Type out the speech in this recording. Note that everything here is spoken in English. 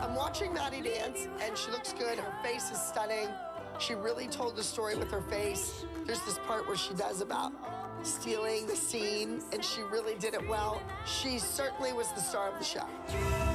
I'm watching Maddie dance, and she looks good. Her face is stunning. She really told the story with her face. There's this part where she does about stealing the scene, and she really did it well. She certainly was the star of the show.